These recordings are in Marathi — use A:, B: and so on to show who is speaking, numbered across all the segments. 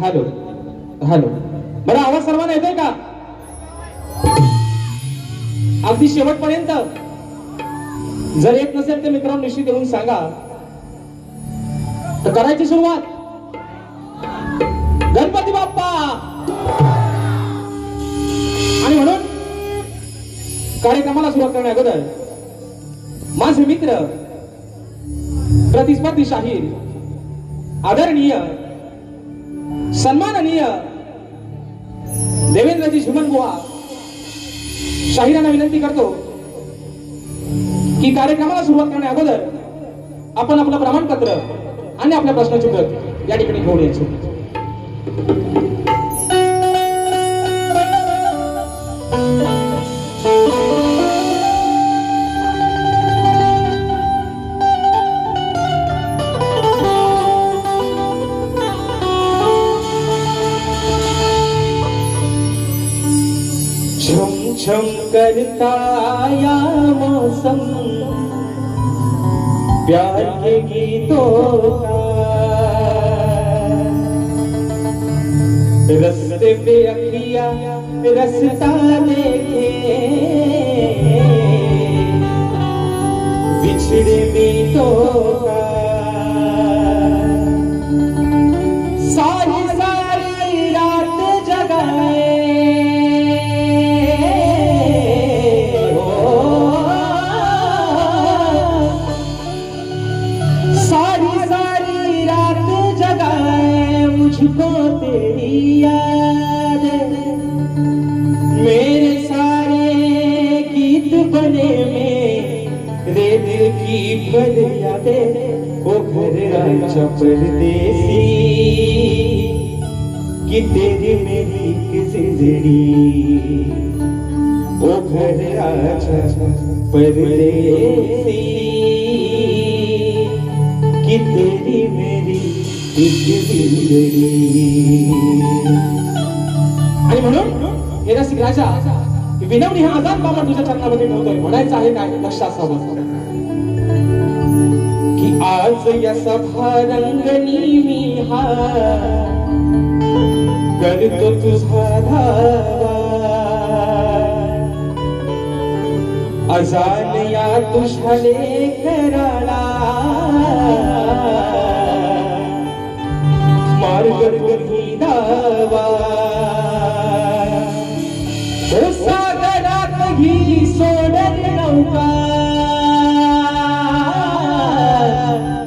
A: Hello hello. मला आवाज सर्वांना येतोय का? अगदी शेवटपर्यंत. जर येत नसेल तर मित्रांनो निश्चित येऊन सांगा. तर करायची सुरुवात. गणपती बाप्पा! आणि म्हणून कार्यक्रमाला सुरुवात करण्या अगोदर माझे मित्र प्रतिस्पर्धी शाहीर आदरणीय सन्माननीय देवेंद्रजी सुमन गुहा शाहिरांना विनंती करतो की कार्यक्रमाला सुरुवात करण्या अगोदर आपण आपलं प्रमाणपत्र आणि आपल्या प्रश्नाची उत्तर या ठिकाणी घेऊन यायचो. झम करता मौसम। प्यार के गीतों का रस्ते पे अखिया, रस्ता देखे। बिछड़े बीतों का सारी फरियादे ओ घर परदेसी कि तेरी मेरी किसी ओ घर परदेसी कि तेरी मेरी एक आणि म्हणून हे रसिक राजा विनवणी हा आजाद बाबा तुझ्या चरणामध्ये ठेवतोय म्हणायचं आहे काय? लक्षात असावं. सभा रंगणी मी हा करतो तुझा अजान या तुझ्या लेकराला मार्ग तुम्ही दावा. ओ सागरात ही सोडत नौका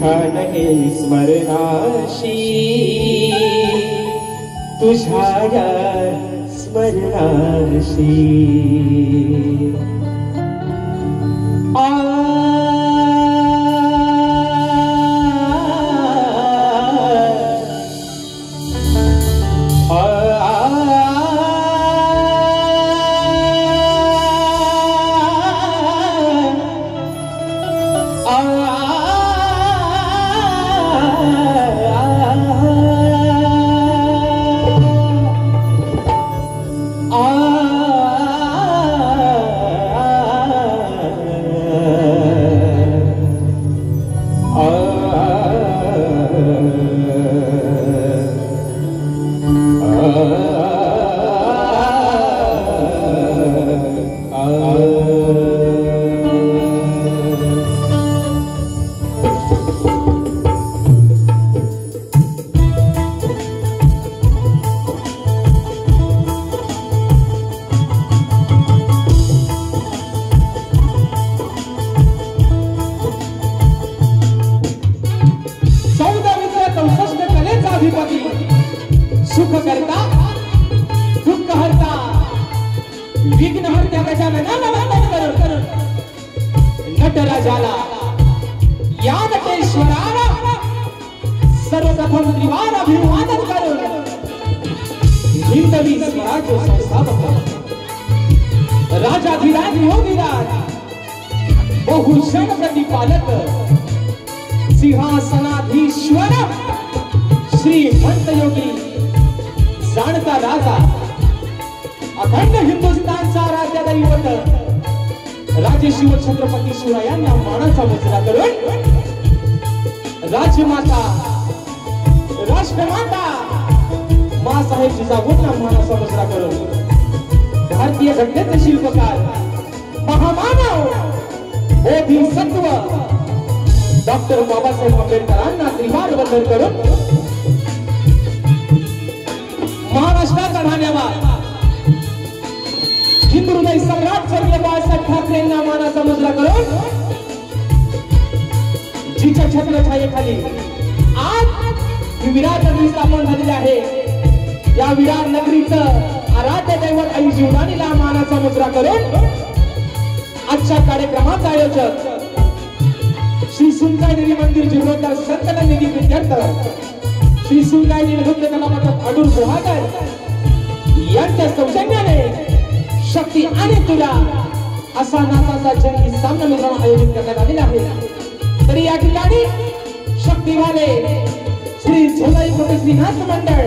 A: था नहे स्मरणाशि तु स्मरणाशी। तुझ्या स्मरणाशी। आ भूषण प्रतिपालक सिंहासनाधीश्वर श्रीमंत योगी जाणता राजा अखंड हिंदुस्थानचा राजा दैवत राजे शिव छत्रपती शिवरायांना मानाचा मुजरा करून राजमाता राष्ट्रमाता मासाहेब जिजाबूंना मानाचा मुजरा करून भारतीय घटनेचे शिल्पकार महामानव बोधिसत्व डॉक्टर बाबासाहेब आंबेडकरांना त्रिवार बंधन करून महाराष्ट्राचा धान्यवाद हिंदू हृदय सम्राट स्वर्गीय बाळासाहेब ठाकरेंना मानाचा मुजरा करून जिच्या छत्रछायेखाली आज ही विराट नगरी स्थापन झालेली आहे. या विराट नगरीचं आराध्य दैवत आई जीवनानीला मानाचा मुजरा करून आजच्या कार्यक्रमाचा आयोजक श्री सुनकाय देवी मंदिर जीर्णोद्धार संकलन निधी विद्यार्थ श्री सुनकाय देवी नृत्य कलामंडळ अडूर गुहागर यांच्या सौजन्याने शक्ती आणि तुला असा नाचाचा जंगी सामना मित्रांनो आयोजित करण्यात आलेला आहे. तरी या ठिकाणी शक्तीवाले श्री झुलाई कोटे श्रीनाथ मंडळ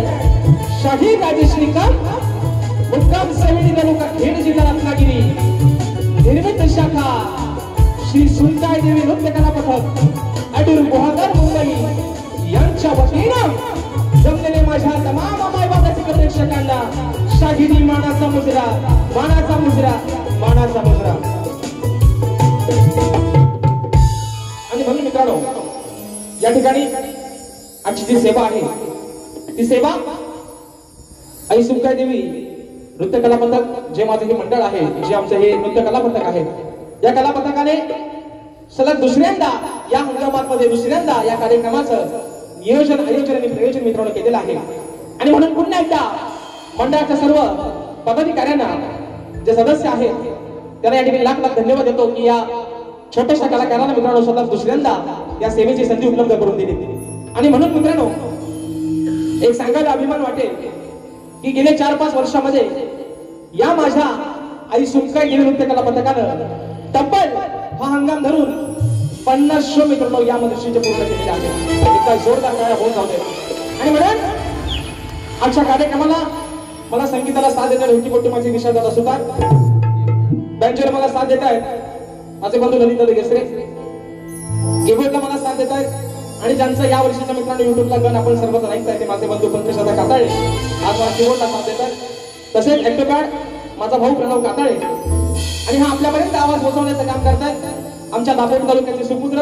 A: शाही राजेश निकम मुक्काम समिती तालुका खेड जिल्हा रत्नागिरी निर्मित शाखा श्री सुनताई देवी नृत्य कला पथक अडूर गुहागर मुंबई यांच्या वतीनं जमलेले माझ्या तमाम मायबाबाचे प्रेक्षकांना शाहिरी मानाचा मुजरा मानाचा मुजरा मानाचा मुजरा. आणि म्हणून मित्रांनो या ठिकाणी आमची जी सेवा आहे ती सेवा आई सुमकाय देवी नृत्य कला पथक जे माझं हे मंडळ आहे जे आमचं हे नृत्य कला पथक आहे या कला पथकाने सलग दुसऱ्यांदा या हंगामामध्ये दुसऱ्यांदा या कार्यक्रमाचं नियोजन आयोजन आणि प्रयोजन मित्रांनो केलेलं आहे. आणि म्हणून पुन्हा एकदा मंडळाच्या सर्व पदाधिकाऱ्यांना जे सदस्य आहेत त्यांना या ठिकाणी लाख लाख धन्यवाद देतो की या छोट्याशा कलाकारांना मित्रांनो सलग दुसऱ्यांदा या सेवेची संधी उपलब्ध करून दिली. आणि म्हणून मित्रांनो एक सांगायला अभिमान वाटेल की गेले चार पाच वर्षामध्ये या माझ्या आई सुमकाई गेली नृत्य कला पथकानं तब्बल हा हंगाम धरून पन्नास शो मित्रांनो या मनुष्याचे पूर्ण केलेले आहे इतका जोरदार टाळ्या होऊन जाऊ दे. आणि म्हणून आमच्या कार्यक्रमाला मला संगीताला साथ देतात होती मोठी माझी दिशा दादा सुतार बँचवर मला साथ देत आहेत. माझे बंधू ललित गेसरे कीबोर्डला मला साथ देत आहेत. आणि ज्यांचा या वर्षीच्या मित्रांनो युट्यूबला गण आपण सर्वजण ऐकताय ते माझे बंधू पंकज दादा काताळे. आज मला कीबोर्डला साथ देतात तसेच ऍक्टोपॅड माझा भाऊ प्रणव काताळे. आणि हा आपल्यापर्यंत आवाज पोहोचवण्याचं काम करतायत आमच्या दापोली तालुक्याचे सुपुत्र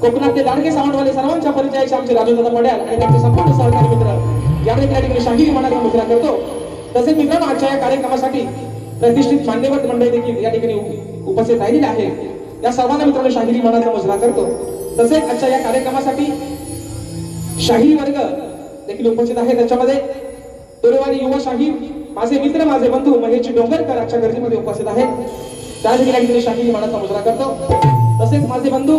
A: कोकणातले लाडके सावंतवाले सर्वांच्या परिचयाचे आमचे राजूदादा पड्याल आणि त्यांचे संपूर्ण सहकारी मित्र. यावेळी त्या ठिकाणी शाहिरी मनाचा मुजरा करतो. तसेच मित्रांनो आजच्या या कार्यक्रमासाठी प्रतिष्ठित मान्यवर मंडळी देखील या ठिकाणी उपस्थित राहिलेले आहे. या सर्वांना मित्रांनो शाहिरी मनाचा मुजरा करतो. तसेच आजच्या या कार्यक्रमासाठी शाहिरी वर्ग देखील उपस्थित आहे. त्याच्यामध्ये तोरेवाडी युवा शाहीर माझे मित्र माझे बंधू महेश डोंगरकर आजच्या गर्दीमध्ये उपस्थित आहेत. त्या देखील ठिकाणी शाहिरी मनाचा मुजरा करतो. तसेच माझे बंधू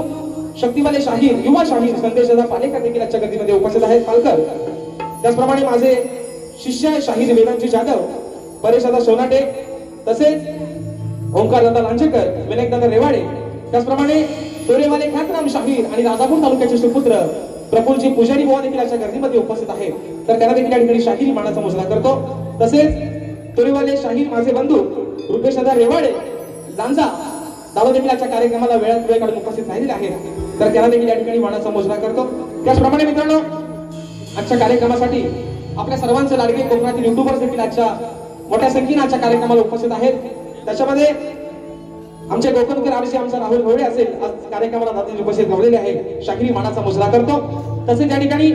A: शक्तिवाले शाहीर युवा शाहीर संदेशदा पालेकर देखील आजच्या गर्दीमध्ये उपस्थित आहेत. पालकर त्याचप्रमाणे माझे शिष्य शाहीर वेदांची जाधव परेशदादा सोनाटे तसेच ओंकार दादा लांजेकर विनायक दादा रेवाडे त्याचप्रमाणे तोरेवाले ख्यातराम शाहीर आणि राजापूर तालुक्याचे सुपुत्र प्रफुलजी पुजारी बुवा देखील अशा गर्दीमध्ये उपस्थित आहेत. तर त्यांना देखील या ठिकाणी शाहीर मानाचा मुजरा करतो तसेच तुरीवाले शाहीर माझे बंधू रुपेश रेवाडे लांजा दादा देखील आजच्या कार्यक्रमाला वेळात वेळ काढून उपस्थित राहिलेले आहेत. तर त्यांना देखील या ठिकाणी मानाचा मुजरा करतो त्याचप्रमाणे मित्रांनो आजच्या कार्यक्रमासाठी आपल्या सर्वांचे लाडके कोकणातील युट्यूबर्स देखील आजच्या मोठ्या संख्येने आजच्या कार्यक्रमाला उपस्थित आहेत. त्याच्यामध्ये आमचे गोकणकर आमचे आमचा राहुल घोडे असेल आज कार्यक्रमाला दादाजी उपस्थित गवलेले आहे शाकिरी मानाचा मुजरा करतो. तसेच या ठिकाणी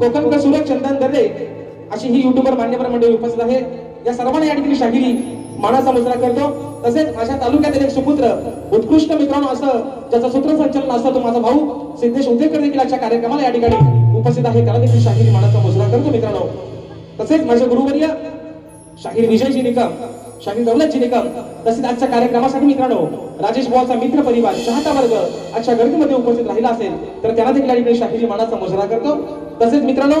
A: कोकणकर सुरज चंदन दर्रे अशी ही युट्यूबर मान्यवर मंडळी उपस्थित आहे. या सर्वांना या ठिकाणी शाहिरी मानाचा मुजरा करतो. तसेच माझ्या तालुक्यातील एक सुपुत्र उत्कृष्ट मित्रांनो असं ज्याचं सूत्रसंचलन असतं तो माझा भाऊ सिद्धेश उदेकर देखील आजच्या कार्यक्रमाला या ठिकाणी उपस्थित आहे. त्याला देखील शाहिरी मानाचा मुजरा करतो मित्रांनो. तसेच माझे गुरुवर्य शाहीर विजयजी निकम. शाहीर दौलतजी निकम तसेच आजच्या कार्यक्रमासाठी मित्रांनो राजेश बॉलचा मित्र परिवार चाहता वर्ग आजच्या गर्दीमध्ये उपस्थित राहिला असेल तर त्यांना देखील ठिकाणी शाहिरी मानाचा मुजरा करतो. तसेच मित्रांनो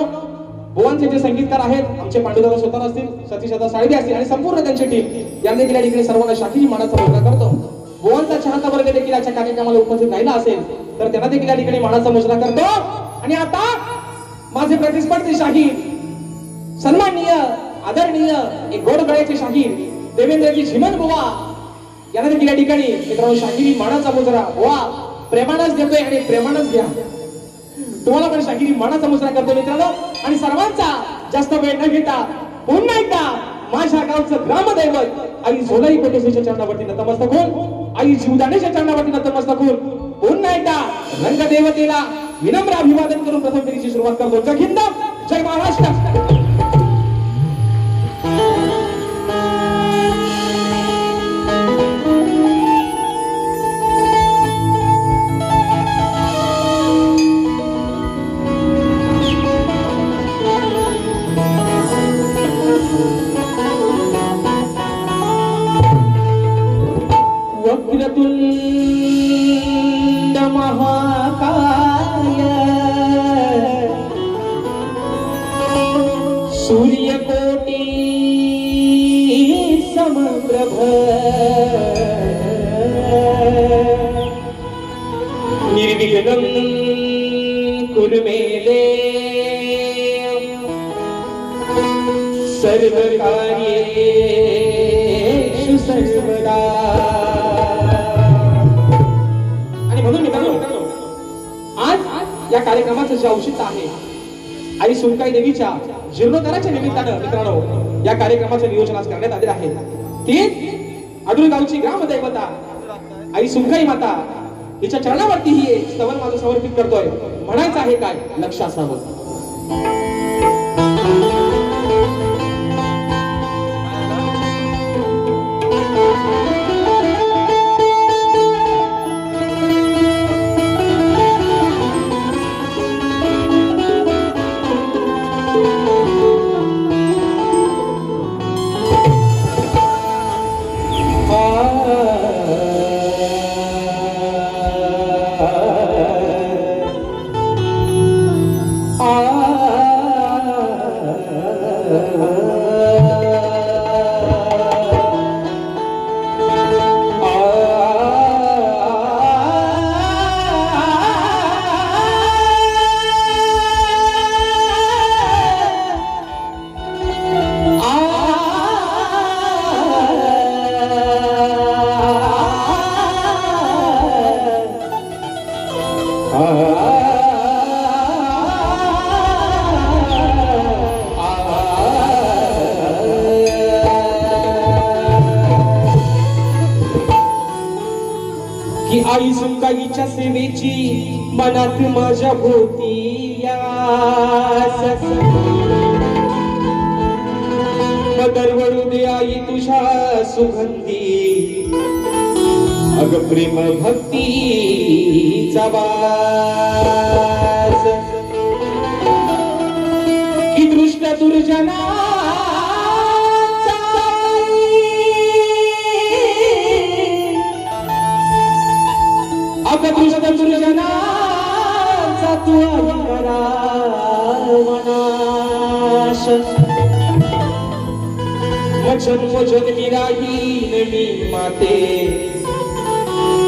A: बुवांचे जे संगीतकार आहेत आमचे पांडुदादा स्वतः असतील सतीश दादा असतील आणि संपूर्ण त्यांची टीम यांनी देखील या ठिकाणी सर्वांना शाहिरी मानाचा मुजरा करतो. बुवांचा चाहता वर्ग देखील आजच्या कार्यक्रमाला उपस्थित राहिला असेल तर त्यांना देखील या ठिकाणी मानाचा मुजरा करतो. आणि आता माझे प्रतिस्पर्धी शाहीर सन्माननीय आदरणीय एक गोड गळ्याचे शाहीर देवेंद्रजी झिमन बुवा यांना देखील या ठिकाणी मित्रांनो शाहिरी मानाचा मुजरा. बुवा प्रेमानच देतोय आणि प्रेमानच घ्या. तुम्हाला पण शाहिरी मानाचा मुजरा करतो मित्रांनो. आणि सर्वांचा जास्त वेळ न घेता पुन्हा एकदा माझ्या गावचं ग्रामदैवत आई झोलाई कोटेश्वरच्या चरणावरती नतमस्तक होऊन आई जीवदानेच्या चरणावरती नतमस्तक होऊन पुन्हा एकदा रंगदेवतेला विनम्र अभिवादन करून प्रथम फेरीची सुरुवात करतो. जय हिंद जय महाराष्ट्र. वक्रतुंड महाकाय सूर्यकोटी समप्रभ निर्विघ्नं कुरु मे देव सर्वकार्येषु सर्वदा या कार्यक्रमाचं जे औषध आहे आई सुनकाई देवीच्या जीर्णोद्धाराच्या निमित्तानं मित्रांनो या कार्यक्रमाचं नियोजन आज करण्यात आले आहे. ती अडूर गावची ग्रामदैवता आई सुनकाई माता हिच्या चरणावरती ही स्तवन माझं समर्पित करतोय. म्हणायचं आहे काय? लक्ष असावं. दुर्जना अगदृष्ट दुर्जनाचा जन्मी राहीन मी माते.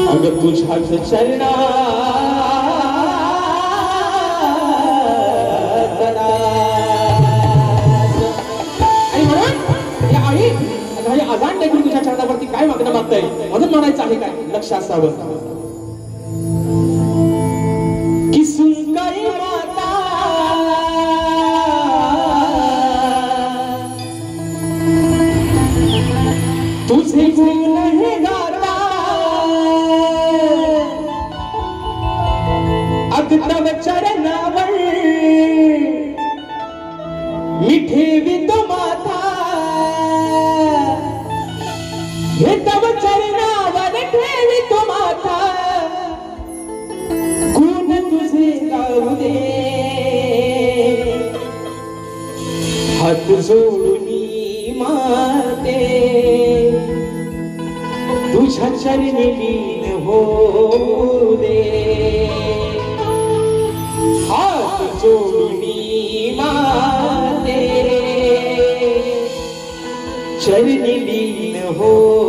A: अग तुझ्याच चरणा आता हे तुझ्या चरणावरती काय मागणं मागताय? म्हणून म्हणायचं आहे काय? लक्ष असावं. चरणी लीन हो दे हात जोडी माते चरणी लीन हो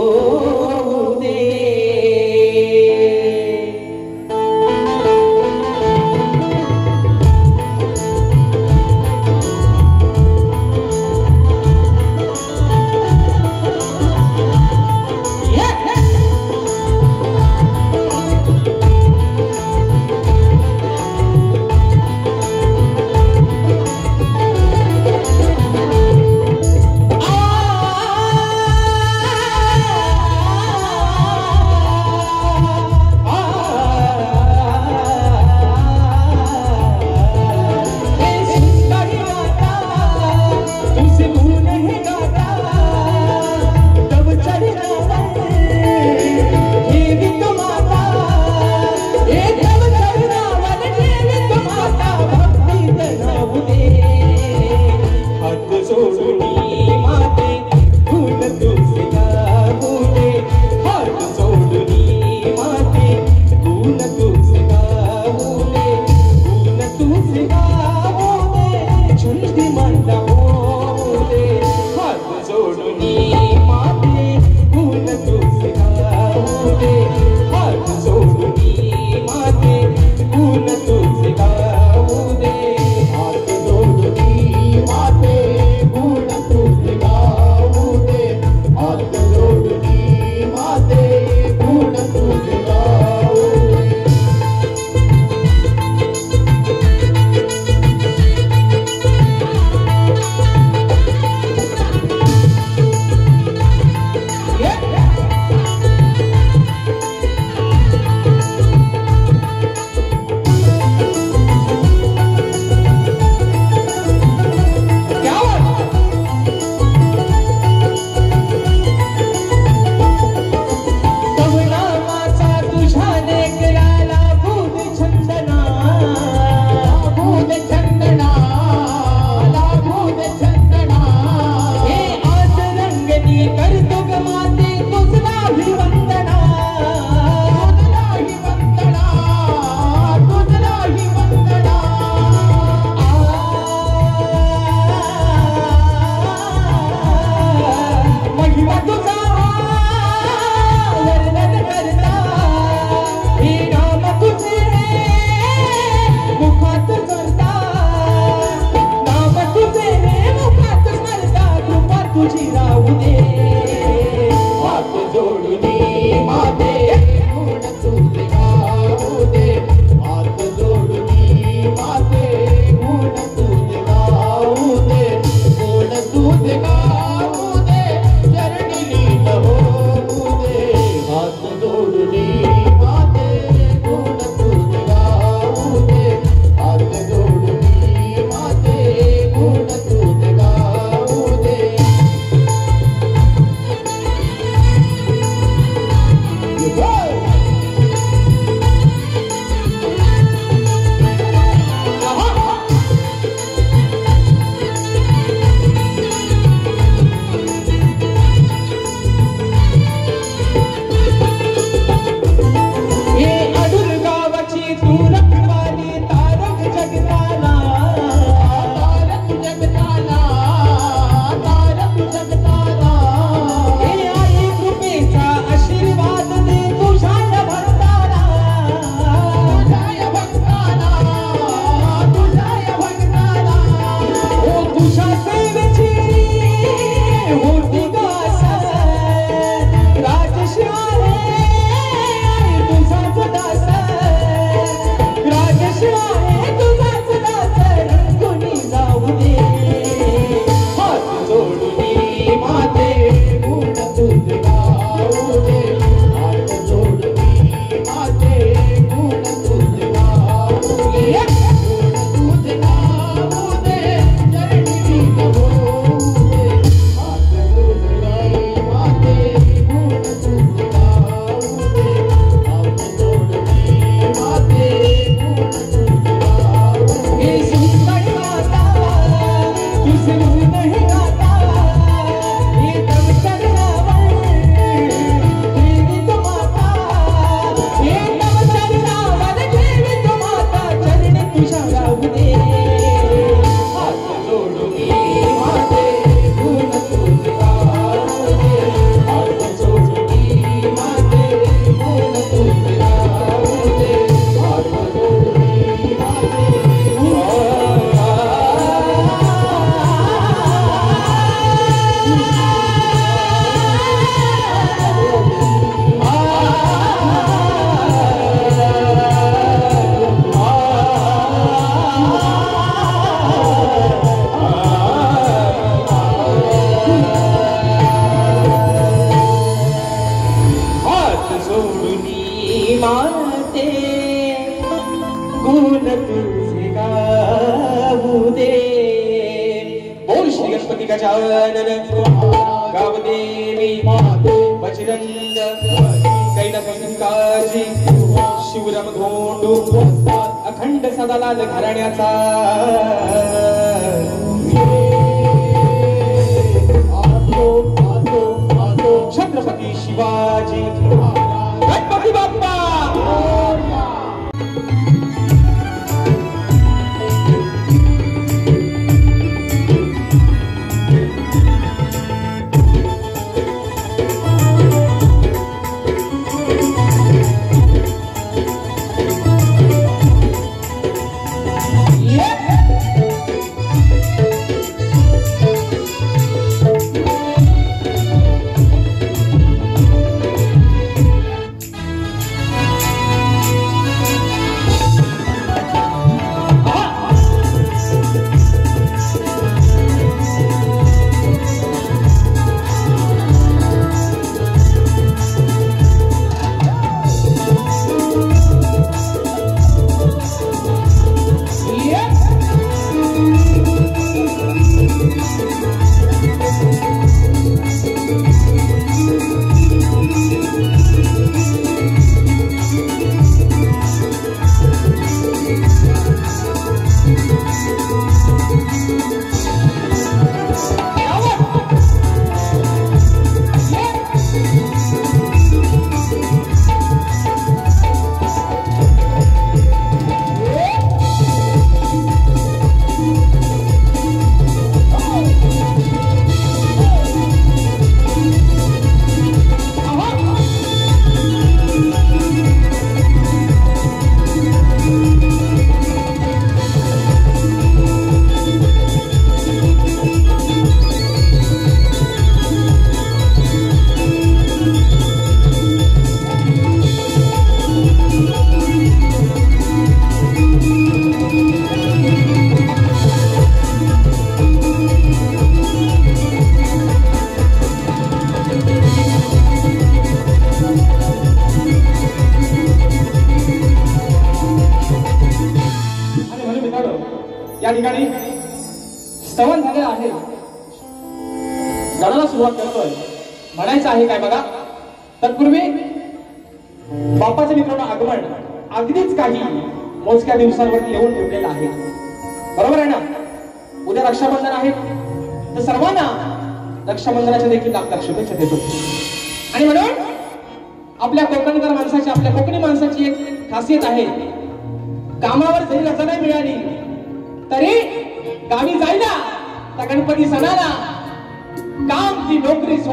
A: Bye.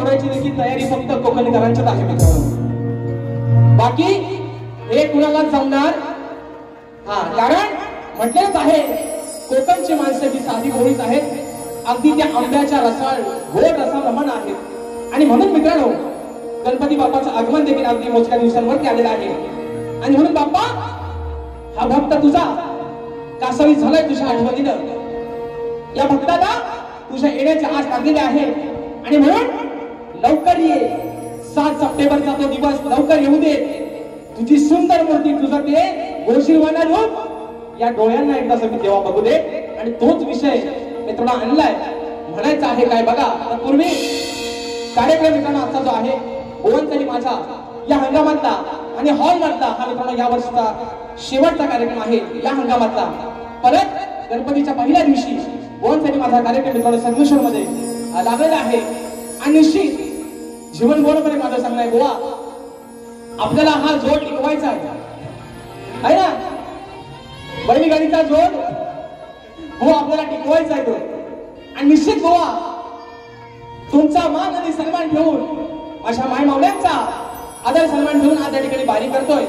A: ती देखील तयारी फक्त कोकणकरांच्याच आहे मित्रांनो बाकी हे कुणाला जमणार? हा कारण म्हटलेच आहे कोकणची माणसं ही साधी गोळीच आहेत अगदी त्या आंब्याच्या रसाळ गोड रसा आहेत. आणि म्हणून मित्रांनो गणपती बाप्पाचं आगमन देखील अगदी मोजक्या दिवसांवरती आलेलं आहे. आणि म्हणून बाप्पा हा भक्त तुझा कासावी झालाय तुझ्या आठवणीनं. या भक्ताला तुझ्या येण्याचे आज लागलेले आहे आणि म्हणून लवकर ये. सात सप्टेंबरचा तो दिवस लवकर येऊ दे. तुझी सुंदर मूर्ती तुझं ते गोशीवाना रूप. या डोळ्यांना एकदा सगळी तेव्हा बघू दे. आणि तोच विषय मित्रांनो आणलाय. म्हणायचं आहे काय बघा. तत्पूर्वी कार्यक्रम मित्रांनो आजचा जो आहे गोवंतरी माझा या हंगामातला आणि हॉल मधला हा मित्रांनो या वर्षीचा शेवटचा कार्यक्रम आहे. या हंगामातला. परत गणपतीच्या पहिल्या दिवशी गोवंतरी माझा कार्यक्रम मित्रांनो संगमेश्वर मध्ये लागलेला आहे. आणि निश्चित जीवन बरोबर माझं सांगलाय आहे गोवा आपल्याला हा जोड टिकवायचा आहे. ना? बैलगाडीचा जोड हो आपल्याला टिकवायचा आहे तो. आणि निश्चित गोवा तुमचा मान आणि सन्मान ठेवून अशा माय मावल्यांचा आदर सन्मान ठेवून आज या ठिकाणी बारी करतोय.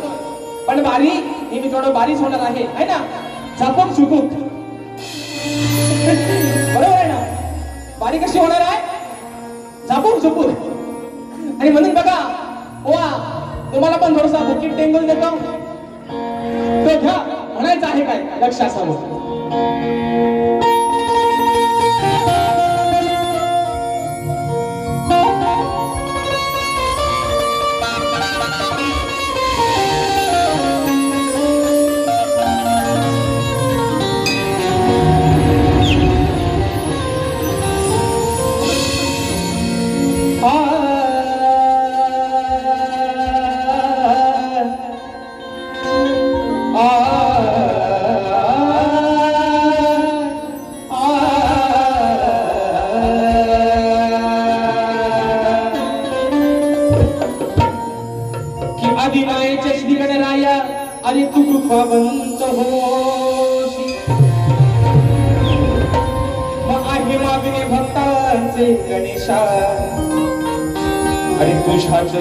A: पण बारी ही मी थोडं बारीच होणार आहे. है ना? झापूक चुकूक बरोबर आहे ना? बारी कशी होणार आहे? झापूक झुपूक. आणि म्हणून बघा वा तुम्हाला पण थोडासा बुकिट टेंगल देतो. तो घ्या म्हणायचं आहे काय लक्षात समोर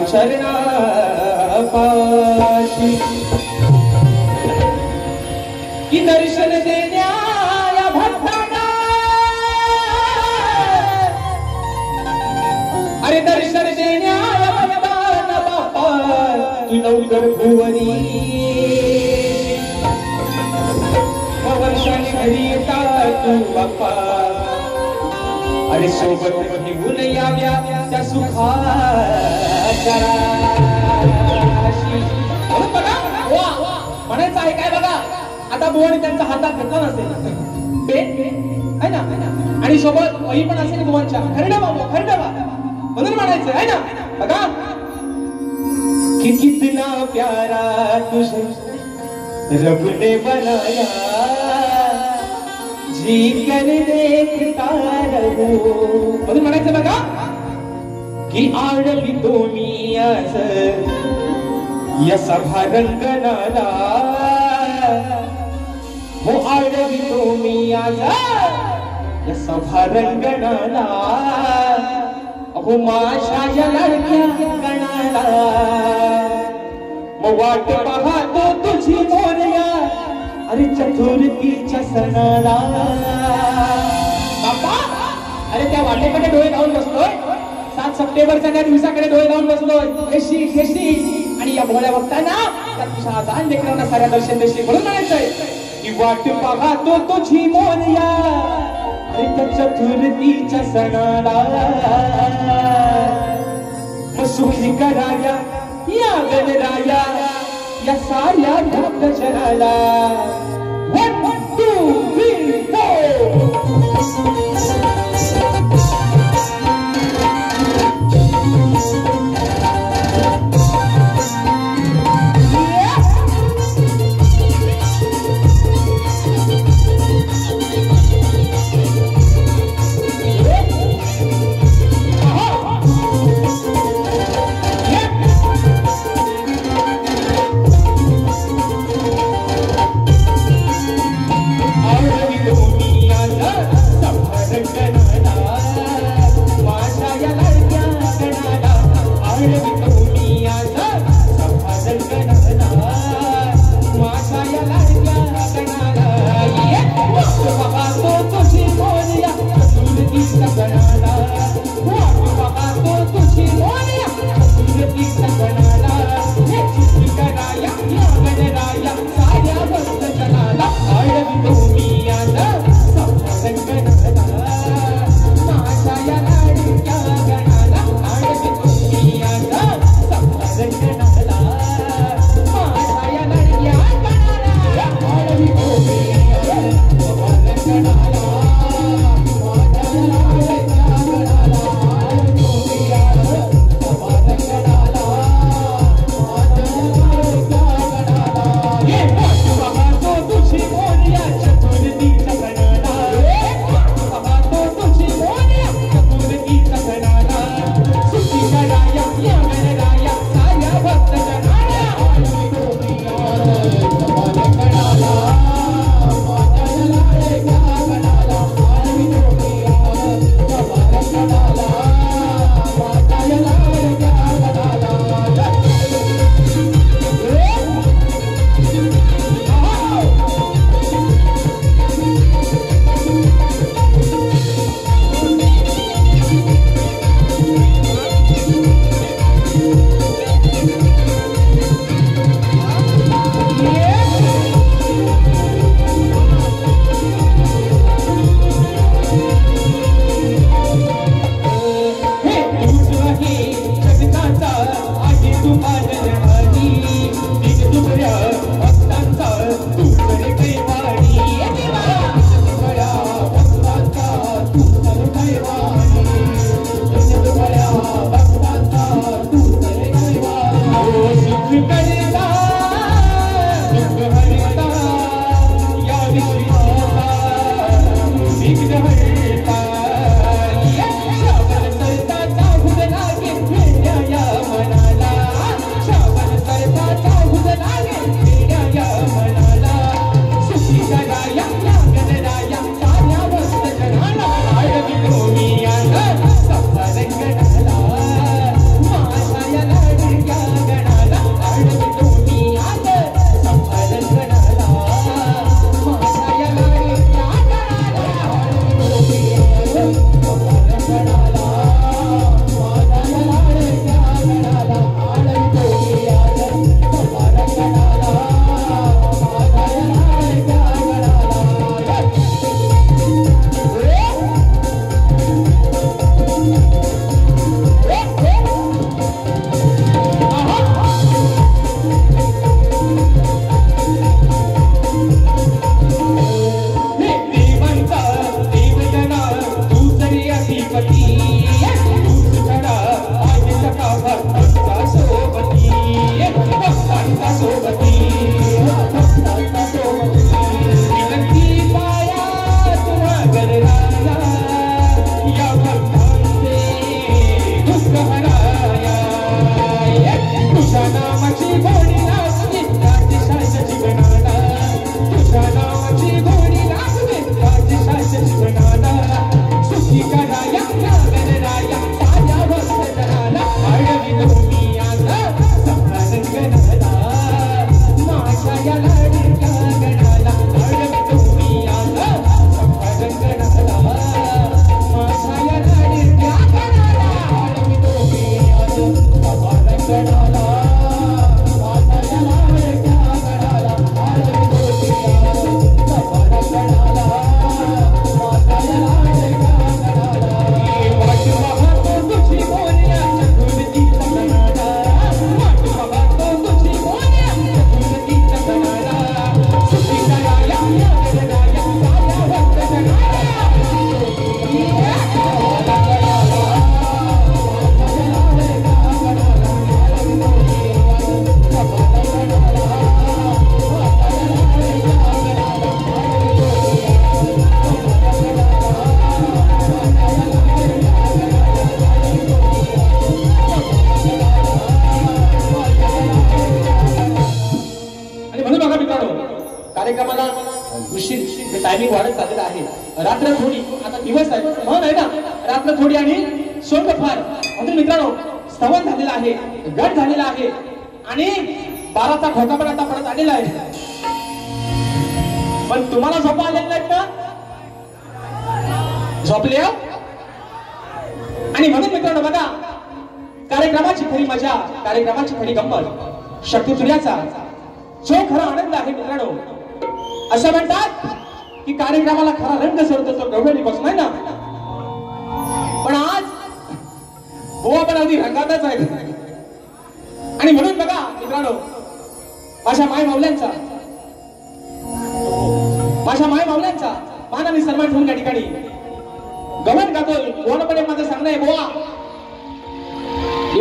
A: तुझ्याच म्हणायचं आहे ना? बघा. कि कितना प्यारा तुझे रब ने बनाया। जी कर देखता रहूं म्हणून म्हणायचं बघा. की आडवी तुम्ही आज या सभा रंगनाला हो आडवी तुम्ही आज या सभा रंगनाला अहो माझ्या या लाडक्या कणाला मग वाट पाहतो तुझी मोरया अरे चतुर्थीच्या सणाला. बाप्पा अरे त्या वाटेकडे डोळे लावून बसलोय. सात सप्टेंबरच्या त्या दिवसाकडे डोळे लावून बसलोय. तो हेशी खेशी आणि या भोळ्या बघताना त्या तुझ्या आजान लेकरांना साऱ्या दर्शन देशी म्हणून म्हणायचंय की वाट पाहतो तुझी मोरया चतुर्थीच्या सणाला. सुखी कराया या गणराया या साऱ्या भक्त जनाला वन टू थ्री फोर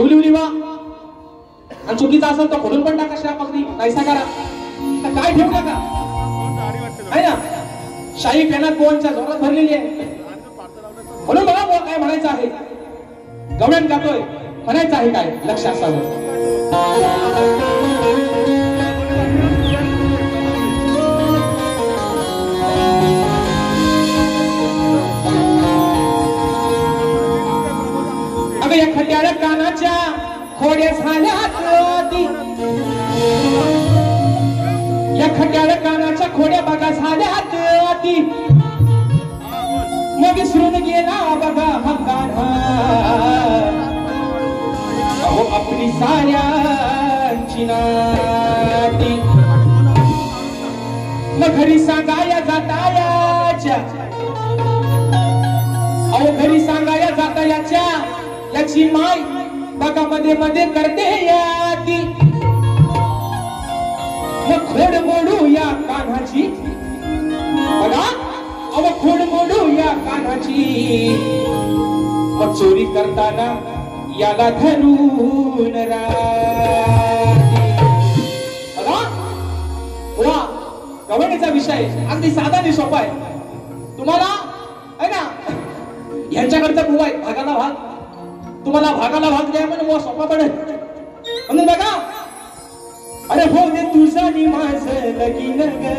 A: लिवली लिवा आणि चुकीचा असेल तर खोलून पण टाका श्या अगदी. नाहीसा करा. तर काय ठेवू नका? आहे ना? शाही पेनात गोवांच्या जोरात भरलेली आहे. म्हणून बघा बुवा काय म्हणायचं आहे. गवळण गातोय म्हणायचं आहे काय? लक्ष असावं अगं या खट्याळ कानाच्या खोड्या झाल्या ती कानाच्या खोड्या बघा झाल्यात ती मग विसरून गेला बघा हा अहो आपली साऱ्यांची नाती. मग घरी सांगाया जातायाच्या. अहो घरी सांगाया जाता त्याची माय बघा मध्ये मध्ये करते याती मग खोड मोडू या कान्हाची. बघा अव खोड मोडू या कान्हाची. मग चोरी करताना याला धरून राहते. बघा वा विषय अगदी साधा आणि सोपा आहे. तुम्हाला आहे ना? यांच्याकडचा बुवा आहे भागाला भाग. तुम्हाला भागाला भाग द्या पण मग सोपा पडेल. म्हणून बघा अरे हो दे तुझा नि माझं लगीन ग.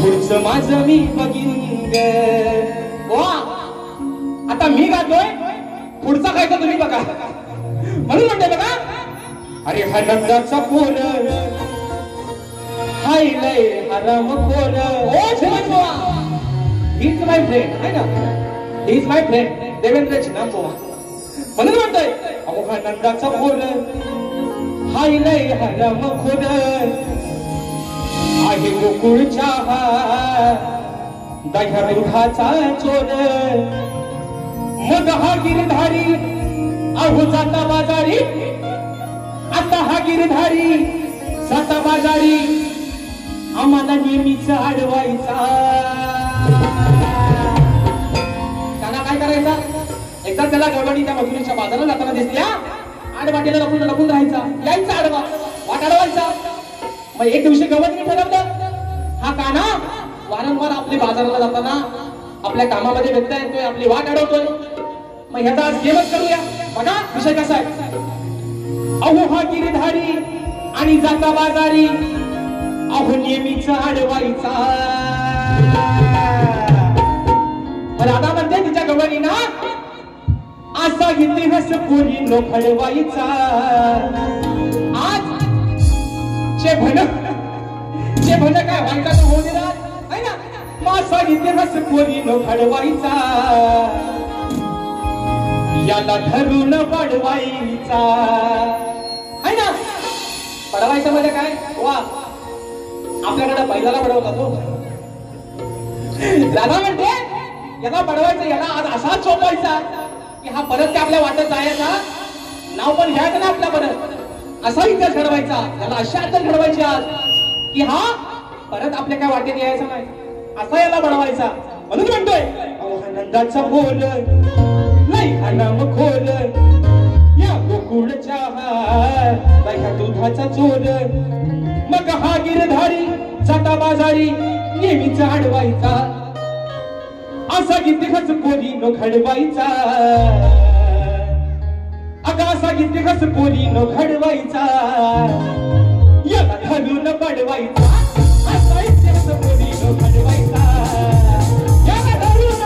A: पुढचं माझं मी बघीन ग. वा आता मी गातोय पुढचा काय तर तुम्ही बघा. म्हणून म्हणते बघा अरे हा नंदाचा पोर. हाय लय हराम पोर ओ झेमन बुवा. माय फ्रेंड आहे ना? He is my friend Devendra छिनाम बुवा म्हणून म्हणतोय अमोघा नंदाचा खोर हाय लय हरम खोड आहे गोकुळच्या दह्या दुधाचा चोर मग हा गिरधारी अहो जाता बाजारी आता हा गिरधारी जाता बाजारी आम्हाला नेहमीच अडवायचा एकदा त्याला गडबडी त्या मजुरीच्या बाजाराला जाताना दिसल्या आडवाटीला लपून लपून राहायचा. यायचा आडवा. वाट अडवायचा मग एक दिवशी गवतनी ठरवलं हा काना वारंवार आपली बाजाराला जाताना आपल्या कामामध्ये व्यत्यय येतोय आपली वाट अडवतोय. मग ह्याचा आज गेमच करूया. बघा विषय कसा आहे. अहो हा गिरधारी आणि जाता बाजारी. अहो नेहमीच अडवायचा आता म्हणते तिच्या गवळीना असा इतिहास कोणी न घडवायचा आज जे भन जे भन काय व्हायचा तो होऊ दिला आहे ना? माझा इतिहास कोणी न घडवायचा याला धरून पडवायचा आहे ना? पडवायचं म्हणजे काय? वा. आपल्याकडे बैलाला पडवतात तो दादा म्हणते याला पडवायचं याला आज असा चोपायचा की हा परत काय आपल्या वाटत जायचा नाव पण घ्यायचं ना आपल्या परत. असा इतिहास घडवायचा. याला अशा अडचण घडवायची आज की हा परत आपल्या काय वाटेत यायचा नाही. असा याला बनवायचा. म्हणून म्हणतोय अहो बोल नाही अनाम खोल या गोकुळच्या ह्या दुधाचा चोर मग हा गिरधारी जाता बाजारी नेहमीच अडवायचा आसा की तिखस न नो अगा असा इतिहास कोणी न घडवायचा याला घालून पाडवायचा असा इतिहास न घडवायचा घालून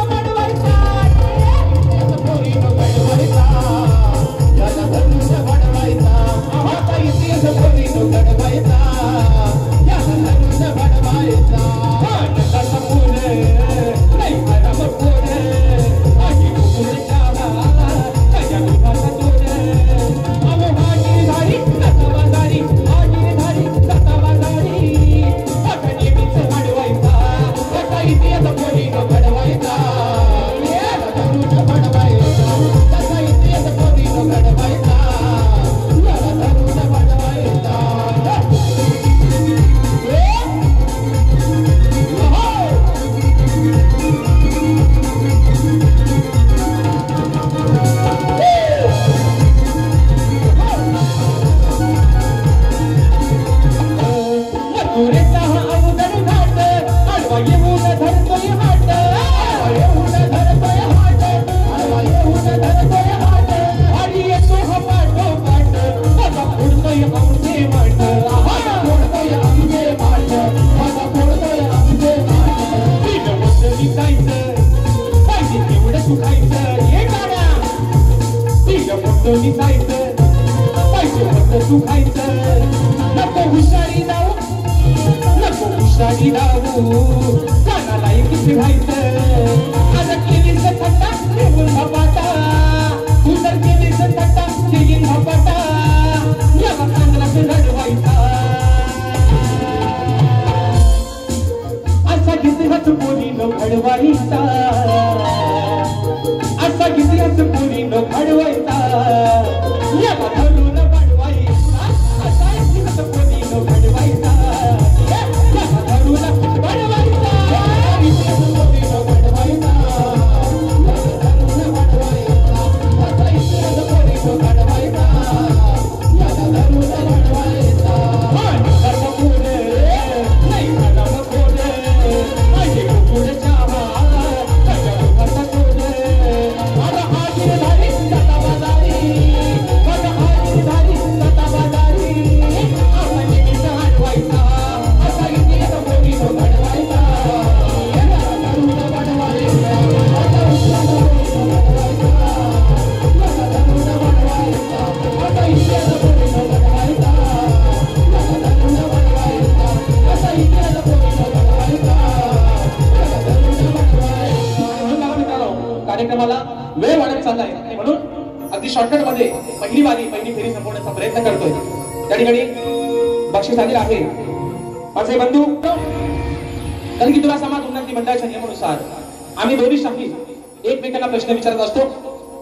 A: प्रश्न विचारत असतो.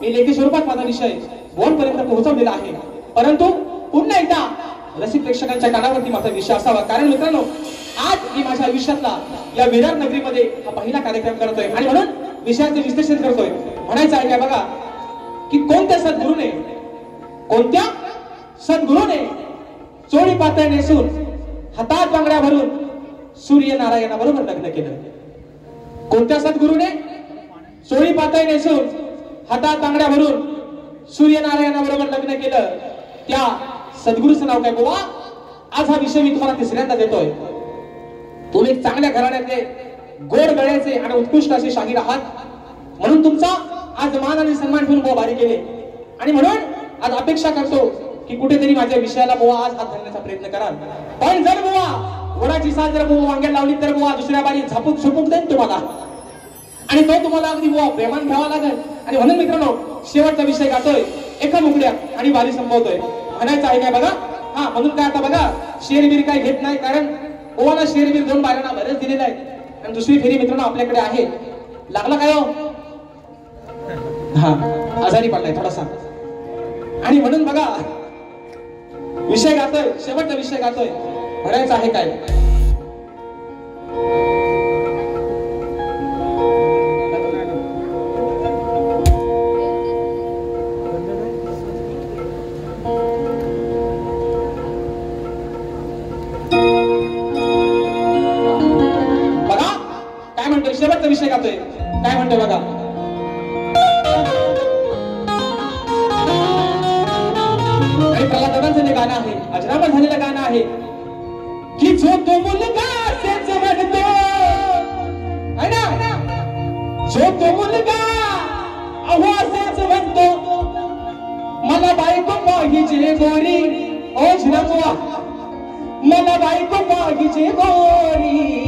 A: मी लेखी स्वरूपात माझा विषय बोर्ड पर्यंत पोहोचवलेला आहे. परंतु पुन्हा एकदा रसिक प्रेक्षकांच्या कानावरती माझा विषय असावा. कारण मित्रांनो आज मी माझ्या आयुष्यातला या विरार नगरीमध्ये हा पहिला कार्यक्रम करतोय. आणि म्हणून विषयाचे विश्लेषण करतोय. म्हणायचं आहे काय बघा की कोणत्या सद्गुरूने कोणत्या सद्गुरूने चोळी पातळ नेसून हातात बांगड्या भरून सूर्यनारायणाबरोबर लग्न केलं? कोणत्या सद्गुरूने सोळी पातळी नेसून हातात बांगड्या भरून सूर्यनारायणाबरोबर लग्न केलं. त्या सद्गुरूचं नाव काय गोवा आज हा विषय मी तुम्हाला तिसऱ्यांदा देतोय. तुम्ही चांगल्या घराण्यातले गोड गळ्याचे आणि उत्कृष्ट असे शाहीर आहात. म्हणून तुमचा आज मान आणि सन्मान ठेवून बुवा भारी केले. आणि म्हणून आज अपेक्षा करतो की कुठेतरी माझ्या विषयाला बुवा आज हात घालण्याचा प्रयत्न कराल. पण जर बुवा वडाची साथ जर बुवा वांग्याला लावली तर बुवा दुसऱ्या बारी झापूक झुपूक देईन तुम्हाला. आणि तो तुम्हाला अगदी बुवा प्रेमान घ्यावा लागेल. आणि म्हणून मित्रांनो शेवटचा विषय गातोय एका मुकड्या आणि वारी संभवतोय म्हणायचं आहे काय बघा? हा म्हणून काय आता बघा? शेरबीर काय घेत नाही कारण ओवाला शेरबीर दोन बायांना बरेच दिलेला आहे आणि दुसरी फेरी मित्रांनो आपल्याकडे आहे. लागला काय हो? हा आजारी पडलाय थोडासा. आणि म्हणून बघा विषय गातोय शेवटचा विषय गातोय म्हणायचं आहे काय? शेवटचा विषय गातोय. काय म्हणतोय बघा. आणि प्रल्हाद जे गाणं आहे अजरामर झालेलं गाणं आहे. की जो तो मुलगा असेच म्हणतो. है ना? जो तो मुलगा अहो असेच म्हणतो. मला बायको पाहिजे गोरी. ओ झिरमुआ मला बायको पाहिजे गोरी.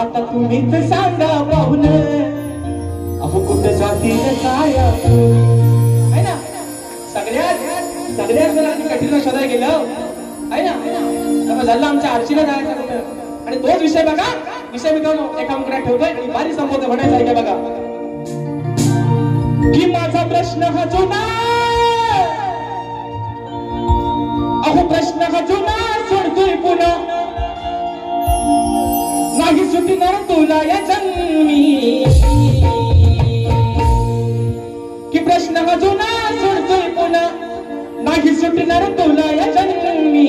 A: आता तुम्हीच सांगा पाहुन अहो कुठं जातील काय आहे ना? सगळ्यात सगळ्यात जर आम्ही कठीण शोधायला गेलं आहे ना? त्यामुळे झालं आमच्या आरशीला जायचं कुठं? आणि तोच विषय बघा. विषय मी एका मुकड्यात ठेवतोय आणि बारी संबोधन म्हणायचं आहे का बघा? की माझा प्रश्न हा जुना अहो प्रश्न हा जुना सोडतोय पुन्हा. नाही सुटणार तुला या जन्मी की प्रश्न हा जुना सोडतोय पुन्हा. नाही सुटणार तुला या जन्मी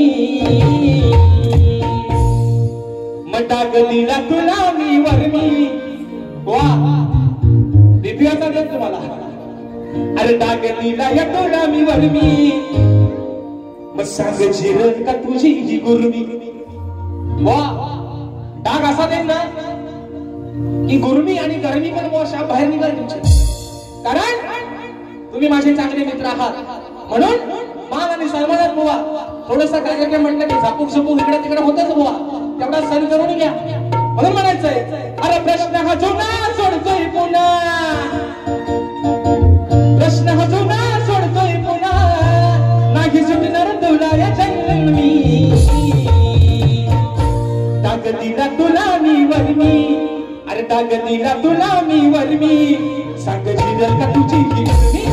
A: मग गलीला तुला मी वरमी वा. दिव्याचा देत तुम्हाला. अरे डाग दिला या तुला मी वरमी मग सांग जिरण का तुझी ही गुरमी. वा. असा देईन ना की गुरमी आणि गर्मी पण मोशा बाहेर निघाल तुमचे. कारण तुम्ही माझे चांगले मित्र आहात. म्हणून मान आणि सन्मानात बुवा. थोडस कार्यक्रम म्हटलं की झापूक झुपूक इकडे तिकडे होतच बुवा. तेवढा सण करून घ्या. म्हणून म्हणायचंय अरे प्रश्न हा जुना सोडतोय पुन्हा. प्रश्न हा जुना सोडतोय पुन्हा. नाही सुटणार तुला या जन्मी. डाग दिला तुला. वर्मी. अरे डाग तुला मी वर्मी. सांग जिरल का तुझी ही वर्मी?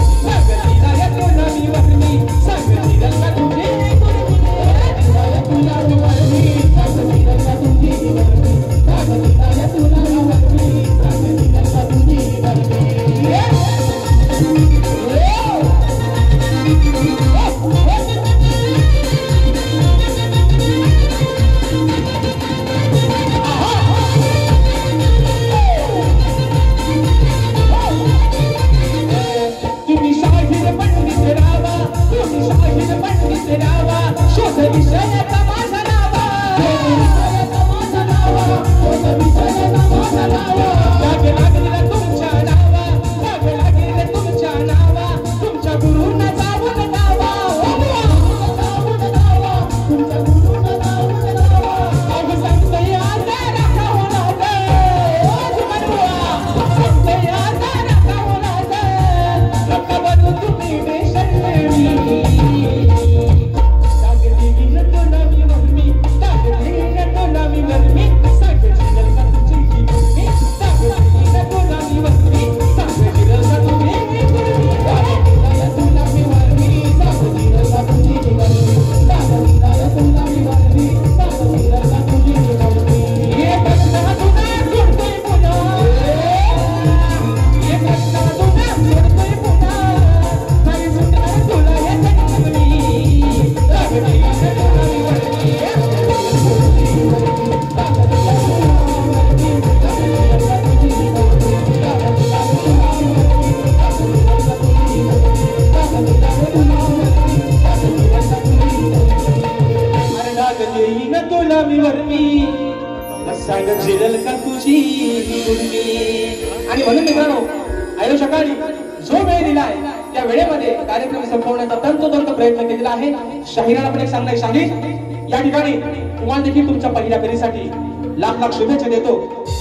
A: लाख शुभेच्छा देतो.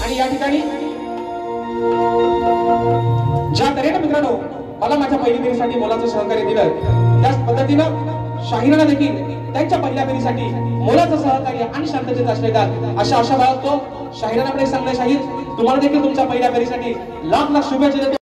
A: आणि या ठिकाणी ज्या तऱ्हेने मित्रांनो मला माझ्या पहिल्या फेरीसाठी मोलाचं सहकार्य दिलं त्याच पद्धतीनं शाहिराला देखील त्यांच्या पहिल्या फेरीसाठी मोलाचं सहकार्य आणि शांततेत असलेला अशा आशा बाळगतो शाहिराला पण शाहीर तुम्हाला देखील तुमच्या पहिल्या फेरीसाठी लाख लाख शुभेच्छा देतो.